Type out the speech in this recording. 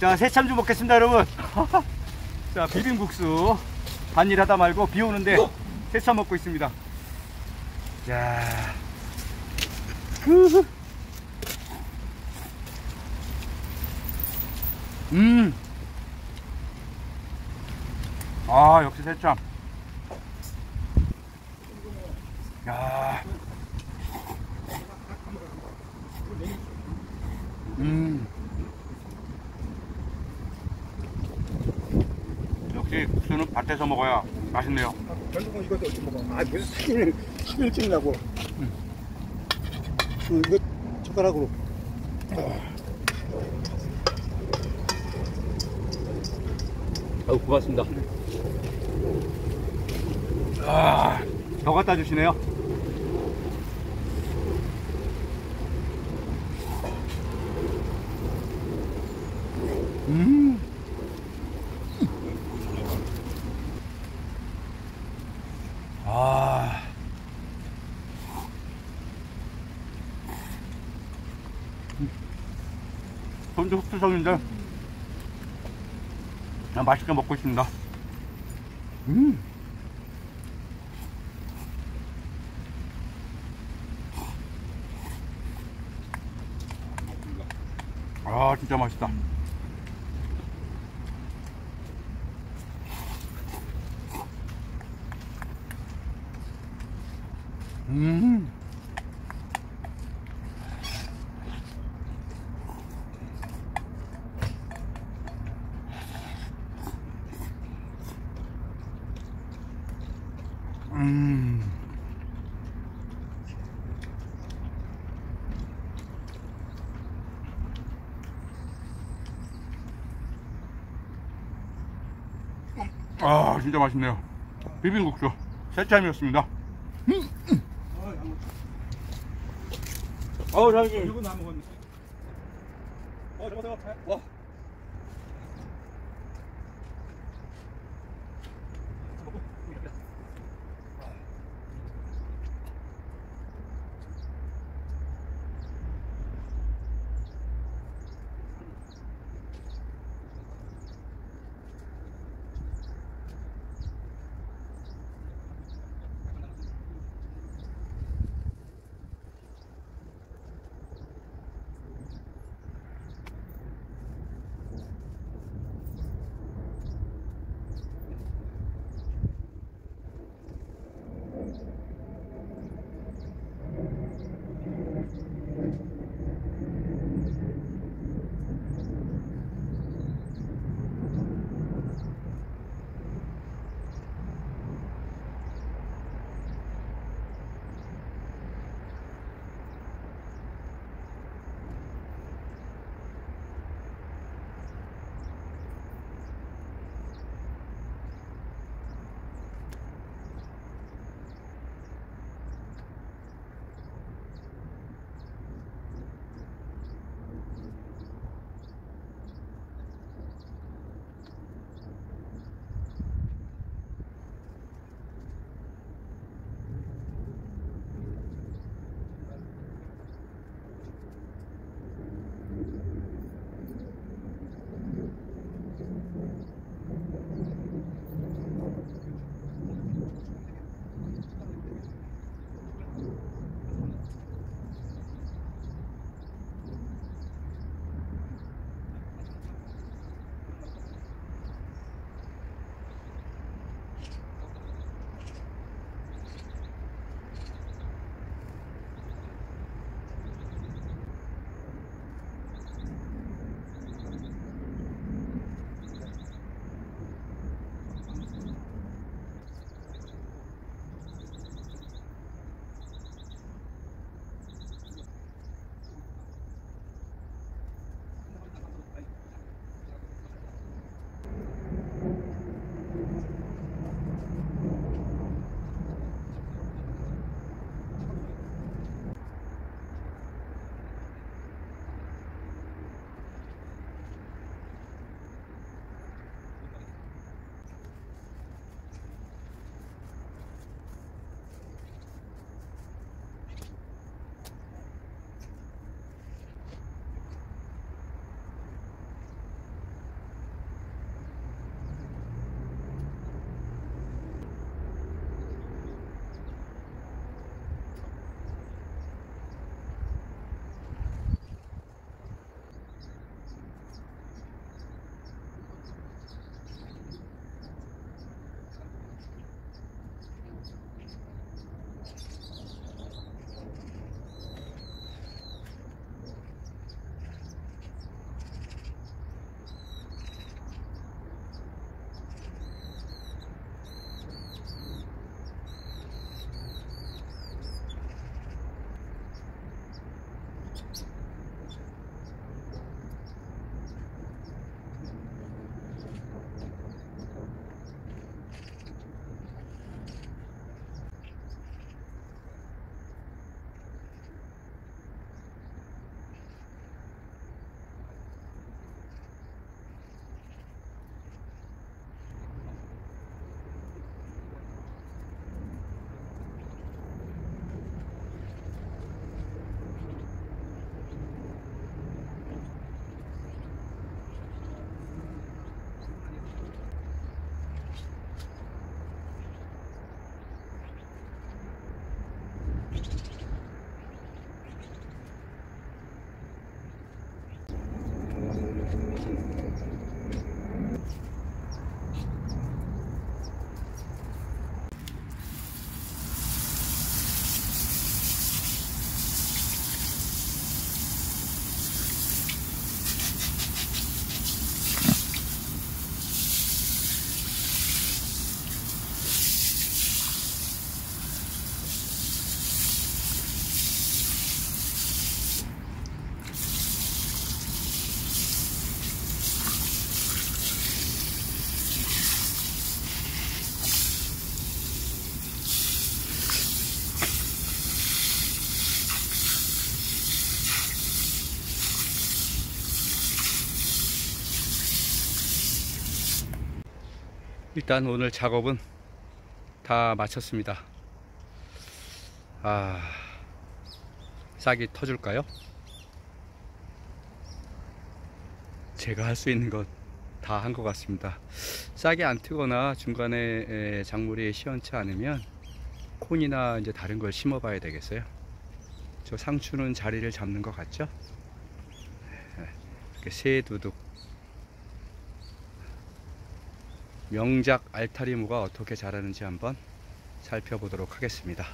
자, 새참 좀 먹겠습니다, 여러분. 자, 비빔국수. 반일 하다 말고 비 오는데 새참 먹고 있습니다. 자. 음. 아, 역시 새참. 야. 음. 역시 국수는 밭에서 먹어야 맛있네요. 결국은 이것도 어떻게 먹어? 아 무슨 사진을 사진을 찍냐고. 그 이거 젓가락으로. 아유, 고맙습니다. 아, 더 갖다 주시네요. 음. 아. 손도 흡수성인데 그냥 맛있게 먹고 있습니다. 음. 아, 진짜 맛있다. 음. 음. 아, 진짜 맛있네요. 비빔국수 새참이었습니다. 어우, 장님. 이거 나 먹었네. 어 잡아 잡아. 와. 일단 오늘 작업은 다 마쳤습니다. 아, 싹이 터질까요? 제가 할 수 있는 것 다 한 것 같습니다. 싹이 안 트거나 중간에 에, 작물이 시원치 않으면 콘이나 이제 다른 걸 심어 봐야 되겠어요. 저 상추는 자리를 잡는 것 같죠? 네, 이렇게 새 두둑. 명작 알타리무가 어떻게 자라는지 한번 살펴보도록 하겠습니다.